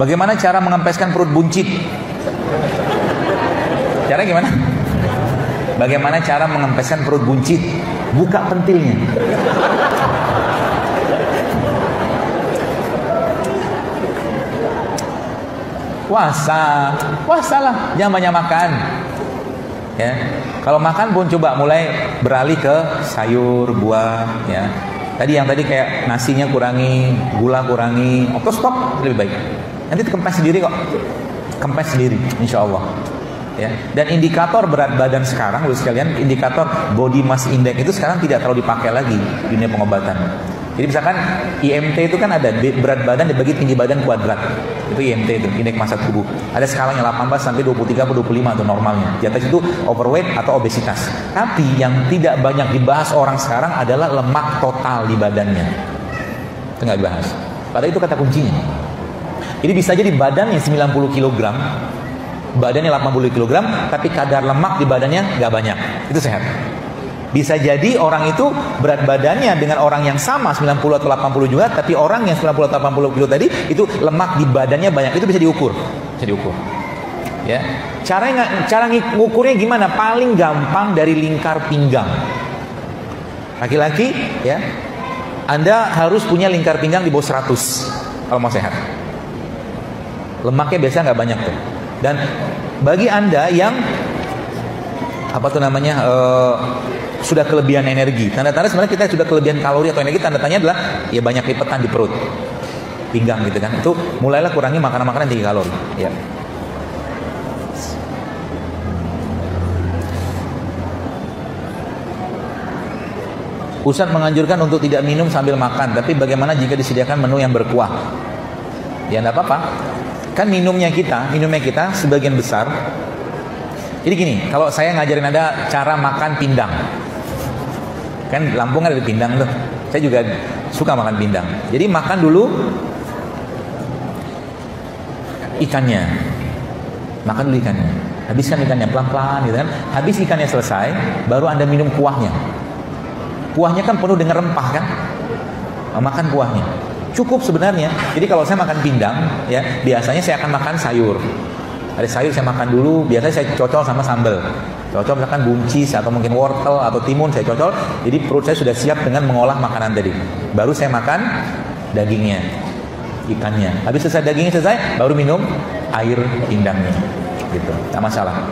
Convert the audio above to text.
Bagaimana cara mengempeskan perut buncit? Cara gimana? Bagaimana cara mengempeskan perut buncit? Buka pentilnya. Puasa, jangan banyak makan. Ya, kalau makan pun coba mulai beralih ke sayur, buah, ya. Tadi yang tadi kayak nasinya kurangi, gula kurangi, atau stop lebih baik. Nanti kempes sendiri kok, kempes sendiri, insya Allah. Ya. Dan indikator berat badan sekarang, lu sekalian, indikator body mass index itu sekarang tidak terlalu dipakai lagi di dunia pengobatan. Jadi misalkan IMT itu kan ada berat badan dibagi tinggi badan kuadrat. Itu IMT itu, indeks massa tubuh. Ada skalanya 18 sampai 23 atau 25 itu normalnya. Di atas itu overweight atau obesitas. Tapi yang tidak banyak dibahas orang sekarang adalah lemak total di badannya. Itu nggak dibahas. Padahal itu kata kuncinya. Jadi bisa jadi badannya 90 kg, badannya 80 kg, tapi kadar lemak di badannya nggak banyak. Itu sehat. Bisa jadi orang itu berat badannya dengan orang yang sama 90 atau 80 juga, tapi orang yang 90 atau 80 kilo tadi itu lemak di badannya banyak. Itu bisa diukur, bisa diukur. Ya, cara cara ngukurnya gimana? Paling gampang dari lingkar pinggang. Laki-laki, ya, Anda harus punya lingkar pinggang di bawah 100 kalau mau sehat. Lemaknya biasa nggak banyak tuh. Dan bagi Anda yang apa tuh namanya uh, sudah kelebihan energi. Tanda-tanda sebenarnya kita sudah kelebihan kalori atau energi. Tanda-tanya adalah ya banyak lipetan di perut, pinggang gitu kan. Itu mulailah kurangi makanan-makanan tinggi kalori. Ya. Ustaz menganjurkan untuk tidak minum sambil makan, tapi bagaimana jika disediakan menu yang berkuah? Ya enggak apa-apa. Kan minumnya kita, minumnya kita sebagian besar. Jadi gini, kalau saya ngajarin ada cara makan pindang, Kan Lampung ada pindang tuh. Saya juga suka makan pindang. Jadi makan dulu ikannya. Makan dulu ikannya. Habiskan ikannya pelan-pelan gitu kan. Habis ikannya selesai, baru Anda minum kuahnya. Kuahnya kan penuh dengan rempah kan? Makan kuahnya. Cukup sebenarnya. Jadi kalau saya makan pindang, ya biasanya saya akan makan sayur. Ada sayur saya makan dulu, biasanya saya cocol sama sambal. Cocol misalkan buncis atau mungkin wortel atau timun saya cocol. Jadi perut saya sudah siap dengan mengolah makanan tadi. Baru saya makan dagingnya, ikannya. Habis selesai dagingnya selesai, baru minum air pindangnya. Gitu. Tak masalah.